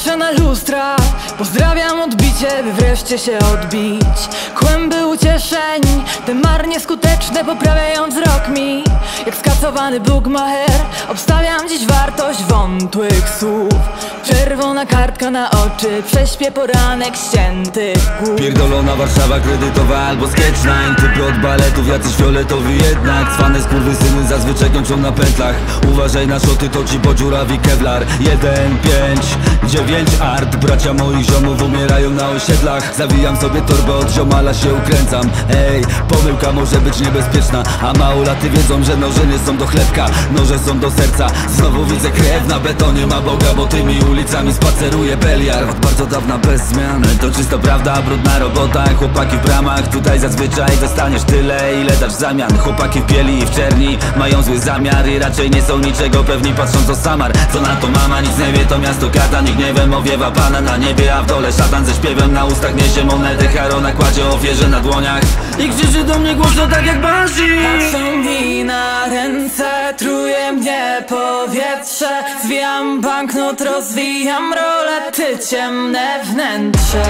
patrzę na lustra. Pozdrawiam odbicie, by wreszcie się odbić. Kłęby ucieszeń, te marnie skuteczne Poprawiają wzrok mi. Jak skasowany Bugmacher Obstawiam dziś wartość wątłych słów Czerwona kartka na oczy Prześpię poranek ścięty głów Pierdolona Warszawa kredytowa albo sketchline Typy od baletów, jacyś fioletowi jednak. Cwane skurwysyny zazwyczaj kończą na pętlach. Uważaj na szoty, to ci podziurawi kevlar. 1, 5, 9 art. Bracia moich ziomów umierają na osiedlach. Zawijam sobie torbę, od ziomala się ukręcam. Ej, pomyłka może być niebezpieczna. A małolaty wiedzą, że noże nie są do chlebka Noże są do serca. Znowu widzę krew na betonie ma Boga Bo tymi ulicami spaceruje Beliar Od bardzo dawna bez zmian. To czysto prawda, brudna robota. Chłopaki w bramach, tutaj zazwyczaj dostaniesz tyle Ile dasz w zamian. Chłopaki w bieli i w czerni Mają zły zamiar i raczej nie są niczego pewni Patrząc o Samar, co na to mama Nic nie wie, to miasto katan i gniewem owiewa pana na niebie A w dole szatan ze śpiewem. Na ustach niesie monety Harona kładzie ofierze na dłoniach I krzyczy do mnie głośno tak jak Banshee Patrzą mi na ręce, truje mnie powietrze. Zwijam banknot, rozwijam rolę, ty ciemne wnętrze.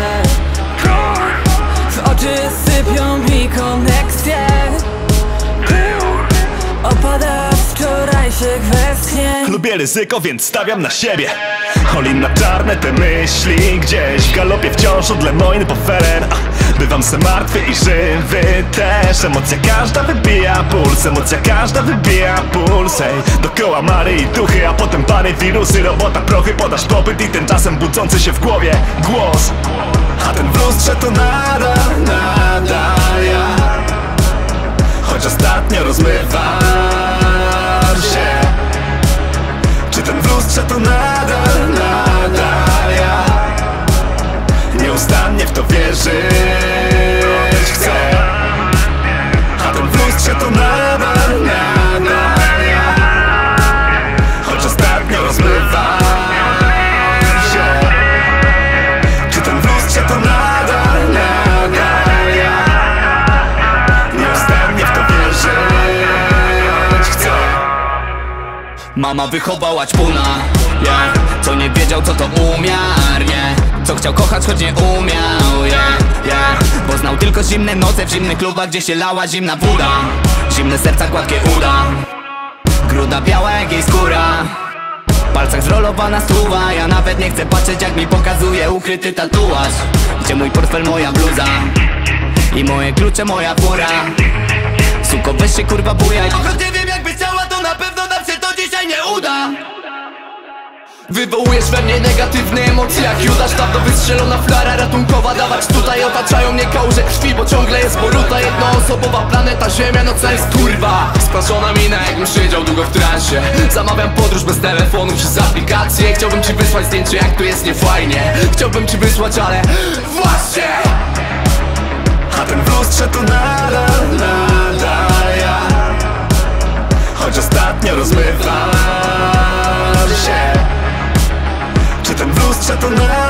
W oczy sypią mi koneksje Opada wczorajszych westchnień. Lubię ryzyko, więc stawiam na siebie. Olin na czarne te myśli. Gdzieś w galopie wciąż od Lemoyne po Feren Bywam se martwy i żywy też. Emocja każda wybija puls Emocja każda wybija puls Ej, Dookoła mary i duchy A potem pary, wirusy, robota, prochy. Podasz popyt i tymczasem budzący się w głowie głos. A ten w lustrze to nadal, nadal ja Mama wychowała ćpuna, yeah. Co nie wiedział co to umiar, nie Co chciał kochać choć nie umiał, yeah, yeah. Bo znał tylko zimne noce w zimnych klubach Gdzie się lała zimna woda. Zimne serca, gładkie uda. Gruda biała jak jej skóra. W palcach zrolowana stuwa. Ja nawet nie chcę patrzeć jak mi pokazuje ukryty tatuaż. Gdzie mój portfel, moja bluza? I moje klucze, moja fura. Suko weź się kurwa bujaj Wywołujesz we mnie negatywne emocje jak Judasz Dawno wystrzelona flara ratunkowa. Dawać tutaj otaczają mnie kałuże krwi Bo ciągle jest poruta. Jednoosobowa planeta Ziemia nocna jest kurwa. Spaszona mina jakbym siedział długo w transie. Zamawiam podróż bez telefonu przez aplikację. Chciałbym ci wysłać zdjęcie jak tu jest niefajnie. Chciałbym ci wysłać ale właśnie! A ten w lustrze to nadal, nadal ja. Choć ostatnio rozmywam ten